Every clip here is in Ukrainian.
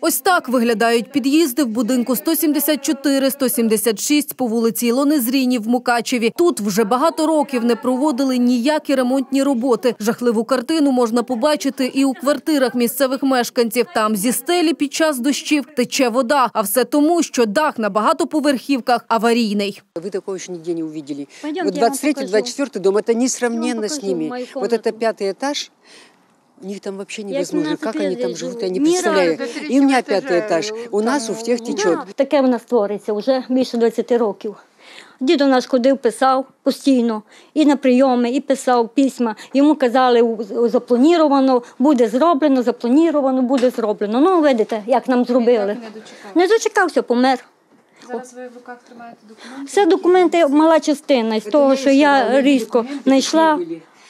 Ось так виглядають під'їзди в будинку 174-176 по вулиці Ілони Зріні в Мукачеві. Тут вже багато років не проводили ніякі ремонтні роботи. Жахливу картину можна побачити і у квартирах місцевих мешканців. Там зі стелі під час дощів тече вода, а все тому, що дах на багатоповерхівках аварійний. Вы такого еще нигде не увидели. Пойдемте, вот я вам 23 покажу. 24 дом, это несравненно Я вам с покажу ними. мою Вот это комнату. пятый этаж, у них там вообще невозможно. 17 Как они там живут, живу. я не представляю. И у меня пятый этаж. У нас у всех течет. Таке в нас твориться вже більше 20 років. Дідо наш ходив, писав постійно і на прийоми, і писав письма. Йому казали, запланіровано, буде зроблено, запланіровано, буде зроблено. Ну, видите, як нам зробили. Не дочекався, помер. Зараз ви в руках тримаєте документи. Все документи мала частина. Із того, що я різко знайшла,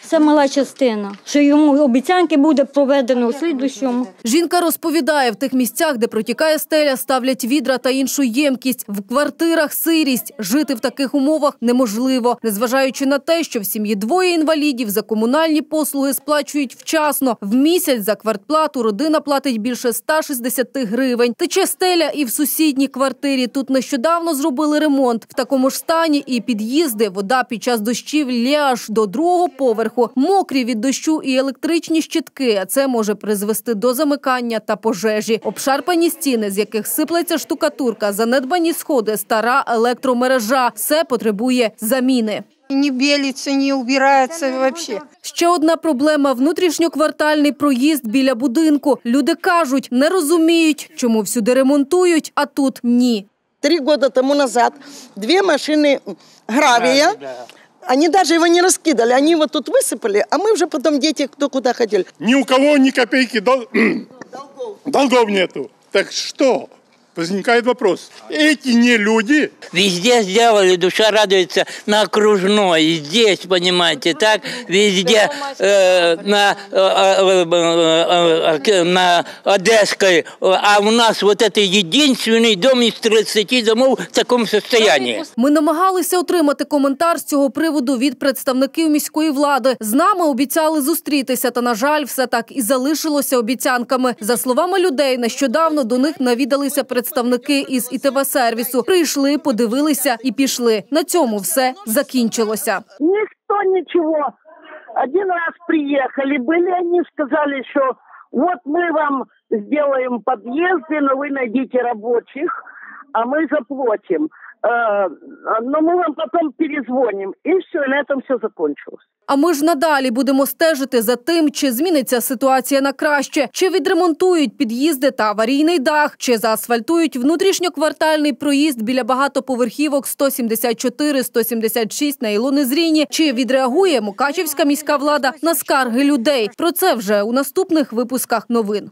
це мала частина. Що йому обіцянки буде проведено у слідущому. Жінка розповідає, в тих місцях, де протікає стеля, ставлять відра та іншу ємкість. В квартирах сирість. Жити в таких умовах неможливо. Незважаючи на те, що в сім'ї двоє інвалідів за комунальні послуги сплачують вчасно. В місяць за квартплату родина платить більше 160 гривень. Тече стеля і в сусідній квартирі. Тут нещодавно зробили ремонт. В такому ж стані і під'їзди. Вода під час дощів лє аж до другого поверху. Мокрі від дощу і електричні щитки. А це може призвести до замикання та пожежі. Обшарпані стіни, з яких сиплеться штукатурка, занедбані сходи, стара електромережа. Все потребує заміни. Не белится, не убирается вообще. Ще одна проблема – внутрішньоквартальний проїзд біля будинку. Люди кажуть, не розуміють, чому всюди ремонтують, а тут ні. Три года тому назад две машины гравия, они даже его не раскидали, они его тут высыпали, а мы уже потом дети кто куда хотели. Ни у кого ни копейки дол- долгов нету. Так что? Возникает вопрос. Эти не люди, Везде сделали, душа радуется на окружной, и здесь, понимаете, так, везде э, на, э, э, э, э, на Одесской, а у нас вот это единственный дом из 30 домов в таком состоянии. Ми намагалися отримати коментар з цього приводу від представників міської влади. З нами обіцяли зустрітися, та, на жаль, все так і залишилося обіцянками. За словами людей, нещодавно до них навідалися представники із ІТВ-сервісу. Прийшли, подивилися і пішли. На цьому все закінчилося. Никто ничего. Один раз приехали, были они, сказали, что вот мы вам сделаем подъезды, но вы найдите рабочих, а мы заплатим. Э, Но мы вам потом перезвоним. И все, и на этом все закончилось. А ми ж надалі будемо стежити за тим, чи зміниться ситуація на краще, чи відремонтують під'їзди та аварійний дах, чи заасфальтують внутрішньоквартальний проїзд біля багатоповерхівок 174-176 на Ілони Зріні, чи відреагує Мукачівська міська влада на скарги людей. Про це вже у наступних випусках новин.